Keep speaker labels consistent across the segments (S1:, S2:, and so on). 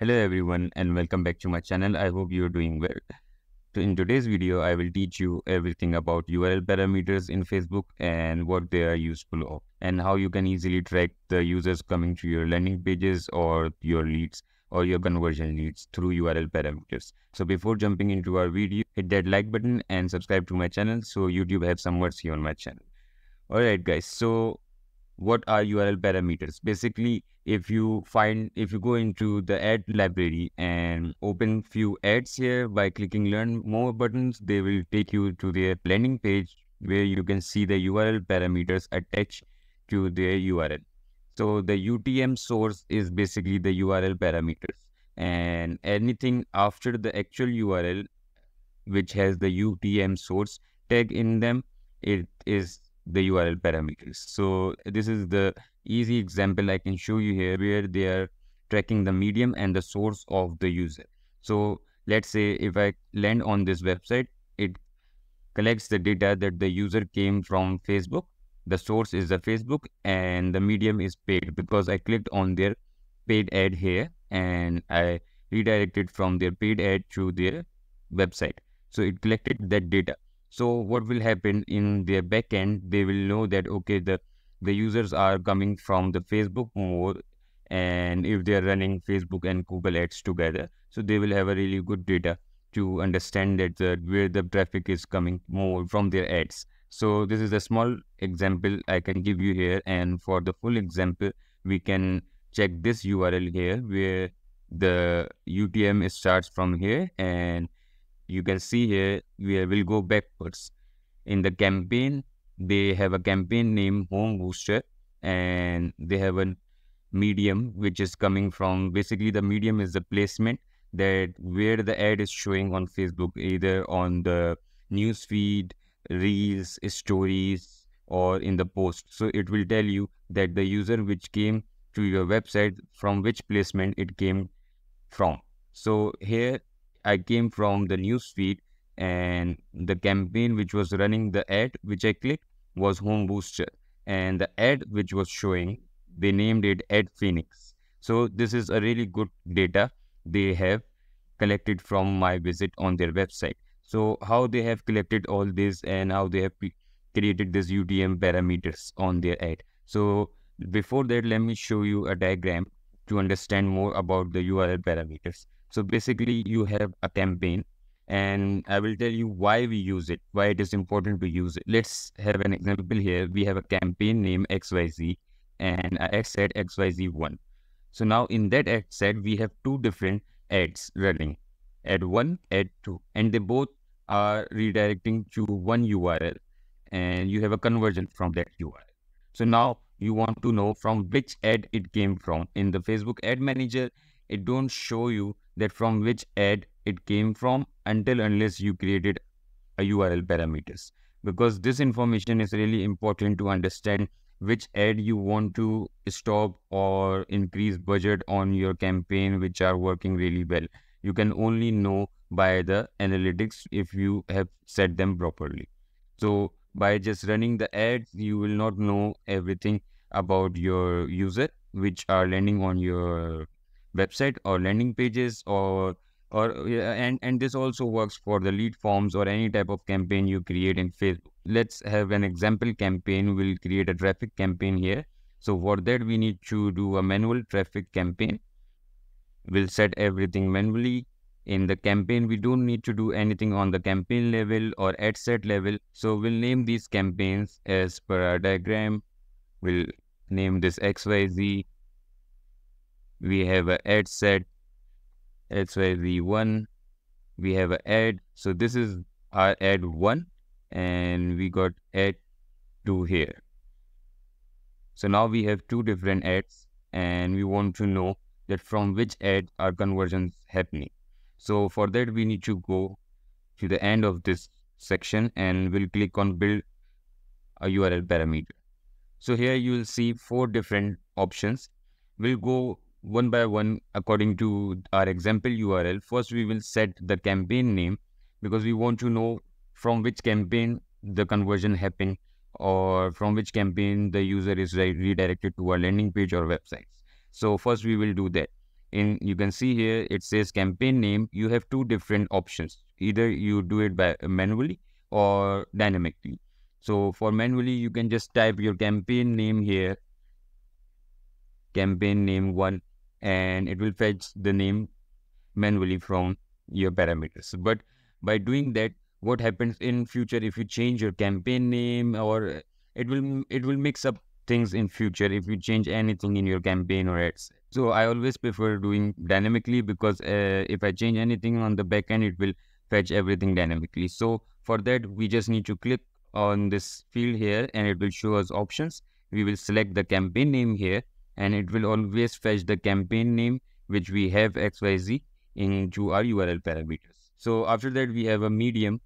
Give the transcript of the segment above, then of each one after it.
S1: Hello everyone and welcome back to my channel. I hope you're doing well. So in today's video, I will teach you everything about URL parameters in Facebook and what they are useful of and how you can easily track the users coming to your landing pages or your leads or your conversion leads through URL parameters. So before jumping into our video, hit that like button and subscribe to my channel so YouTube have some mercy on my channel. Alright guys, so what are URL parameters? Basically, if you find, if you go into the ad library and open few ads here by clicking learn more buttons, they will take you to their landing page where you can see the URL parameters attached to their URL. So the UTM source is basically the URL parameters and anything after the actual URL which has the UTM source tag in them, it is the URL parameters. So this is the easy example I can show you here where they are tracking the medium and the source of the user. So let's say if I land on this website, it collects the data that the user came from Facebook. The source is the Facebook and the medium is paid because I clicked on their paid ad here and I redirected from their paid ad to their website. So it collected that data. So what will happen in their backend? They will know that okay, the the users are coming from the Facebook more, and if they are running Facebook and Google Ads together, so they will have a really good data to understand that where the traffic is coming more from their ads. So this is a small example I can give you here, and for the full example, we can check this URL here where the UTM starts from here and you can see here we will go backwards in the campaign they have a campaign name home booster and they have a medium which is coming from basically the medium is the placement that where the ad is showing on facebook either on the news feed reels stories or in the post. So it will tell you that the user which came to your website from which placement it came from. So here I came from the news feed and the campaign which was running the ad which I clicked was Home Booster and the ad which was showing they named it Ad Phoenix. So this is a really good data they have collected from my visit on their website. So how they have collected all this and how they have created this UTM parameters on their ad. So before that, let me show you a diagram to understand more about the URL parameters. So basically you have a campaign and I will tell you why we use it, why it is important to use it. Let's have an example here. We have a campaign name XYZ and a ad set XYZ1. So now in that ad set, we have two different ads running, ad 1, ad 2, and they both are redirecting to one URL and you have a conversion from that URL. So now you want to know from which ad it came from. In the Facebook ad manager, it don't show you that from which ad it came from until unless you created a URL parameters. Because this information is really important to understand which ad you want to stop or increase budget on your campaign which are working really well. You can only know by the analytics if you have set them properly. So by just running the ads, you will not know everything about your user which are landing on your website or landing pages or or and and this also works for the lead forms or any type of campaign you create in facebook. Let's have an example campaign. We'll create a traffic campaign here. So for that we need to do a manual traffic campaign. We'll set everything manually. In the campaign we don't need to do anything on the campaign level or ad set level. So we'll name these campaigns as per our diagram. We'll name this xyz we have a ad set xyz1 we have a ad so this is our ad 1 and we got ad 2 here. So now we have two different ads and we want to know that from which ad are conversions happening. So for that we need to go to the end of this section and we'll click on build a url parameter. So here you will see four different options. We'll go one by one according to our example URL. First, we will set the campaign name because we want to know from which campaign the conversion happened or from which campaign the user is re redirected to our landing page or websites. So first we will do that. in you can see here it says campaign name you have two different options either you do it by manually or dynamically so for manually you can just type your campaign name here campaign name one and it will fetch the name manually from your parameters. But by doing that what happens in future if you change your campaign name or it will it will mix up things in future if you change anything in your campaign or ads. So i always prefer doing dynamically because uh, if i change anything on the back end it will fetch everything dynamically. So for that we just need to click on this field here and it will show us options. We will select the campaign name here and it will always fetch the campaign name which we have xyz into our url parameters so after that we have a medium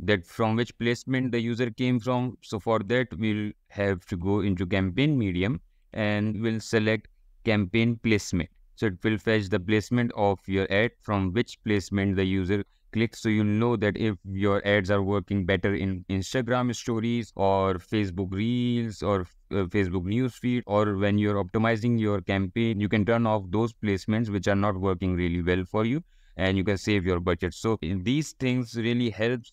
S1: that from which placement the user came from. So for that, we'll have to go into campaign medium and we'll select campaign placement. So it will fetch the placement of your ad from which placement the user clicks. So you know that if your ads are working better in Instagram stories or Facebook Reels or uh, Facebook newsfeed or when you're optimizing your campaign, you can turn off those placements which are not working really well for you and you can save your budget. So these things really helps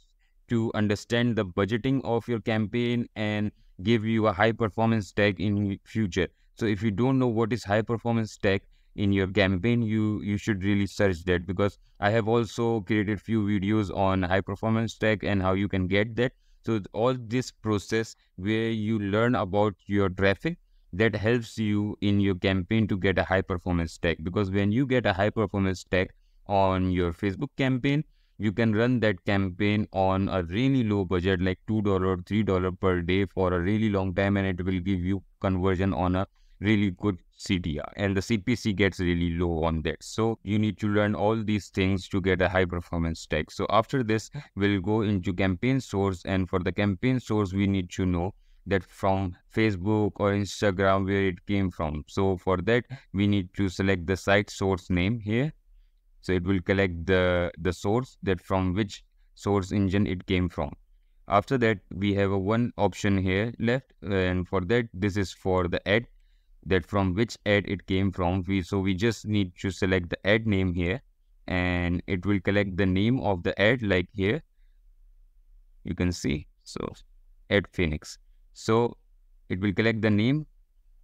S1: to understand the budgeting of your campaign and give you a high performance tag in future. So if you don't know what is high performance tag in your campaign, you you should really search that because I have also created few videos on high performance tag and how you can get that. So all this process where you learn about your traffic that helps you in your campaign to get a high performance tag because when you get a high performance tag on your Facebook campaign, you can run that campaign on a really low budget like $2 $3 per day for a really long time and it will give you conversion on a really good CTR and the CPC gets really low on that. So you need to learn all these things to get a high performance tag. So after this, we'll go into campaign source and for the campaign source, we need to know that from Facebook or Instagram where it came from. So for that, we need to select the site source name here so it will collect the, the source that from which source engine it came from. After that, we have a one option here left. And for that, this is for the ad that from which ad it came from. We, so we just need to select the ad name here and it will collect the name of the ad like here. You can see. So ad Phoenix. So it will collect the name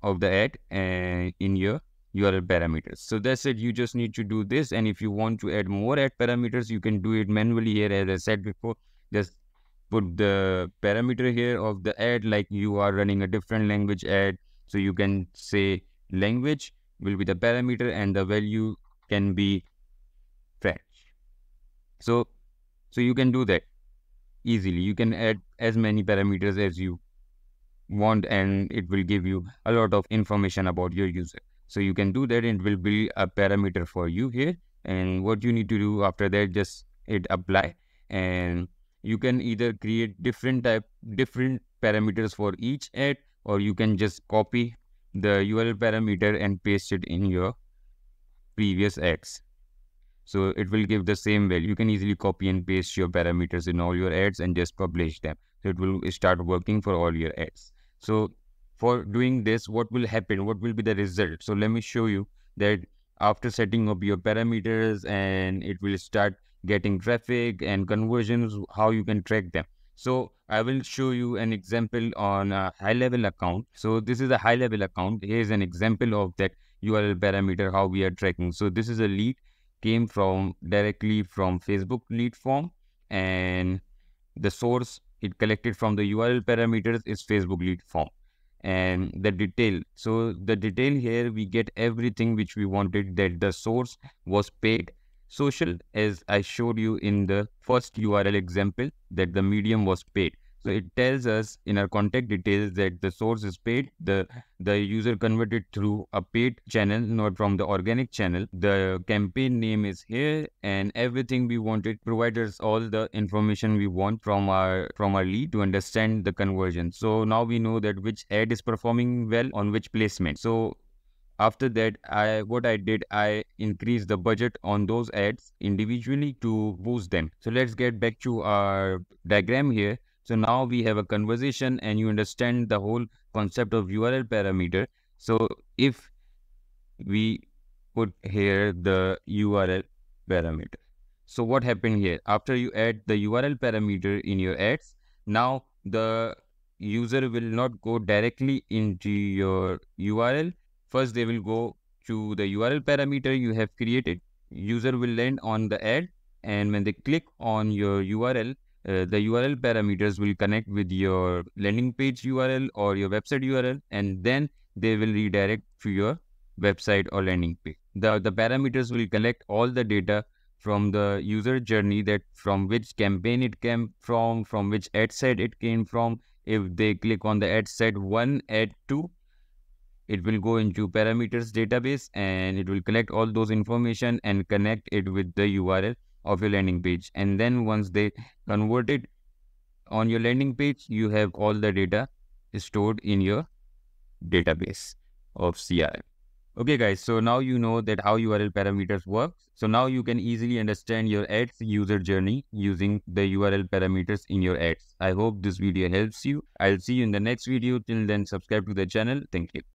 S1: of the ad and uh, in your URL parameters. So that's it. You just need to do this. And if you want to add more ad parameters, you can do it manually here. As I said before, just put the parameter here of the ad like you are running a different language ad. So you can say language will be the parameter and the value can be French. So, so you can do that easily. You can add as many parameters as you want and it will give you a lot of information about your user. So you can do that and it will be a parameter for you here. And what you need to do after that, just hit apply and you can either create different type, different parameters for each ad, or you can just copy the URL parameter and paste it in your previous ads. So it will give the same value. You can easily copy and paste your parameters in all your ads and just publish them. So it will start working for all your ads. So for doing this, what will happen? What will be the result? So let me show you that after setting up your parameters and it will start getting traffic and conversions, how you can track them. So I will show you an example on a HighLevel account. So this is a HighLevel account. Here's an example of that URL parameter, how we are tracking. So this is a lead came from directly from Facebook lead form and the source it collected from the URL parameters is Facebook lead form and the detail. So the detail here, we get everything which we wanted that the source was paid social as I showed you in the first URL example that the medium was paid. So it tells us in our contact details that the source is paid, the, the user converted through a paid channel, not from the organic channel. The campaign name is here and everything we wanted provide us all the information we want from our from our lead to understand the conversion. So now we know that which ad is performing well on which placement. So after that i what i did i increased the budget on those ads individually to boost them so let's get back to our diagram here so now we have a conversation and you understand the whole concept of URL parameter. So if we put here the URL parameter. So what happened here? After you add the URL parameter in your ads, now the user will not go directly into your URL. First, they will go to the URL parameter you have created. User will land on the ad and when they click on your URL, uh, the URL parameters will connect with your landing page URL or your website URL and then they will redirect to your website or landing page. The, the parameters will collect all the data from the user journey that from which campaign it came from, from which ad set it came from. If they click on the ad set 1, ad 2, it will go into parameters database and it will collect all those information and connect it with the URL of your landing page. And then once they convert it on your landing page, you have all the data stored in your database of CRM. Okay guys, so now you know that how URL parameters work. So now you can easily understand your ads user journey using the URL parameters in your ads. I hope this video helps you. I'll see you in the next video. Till then, subscribe to the channel. Thank you.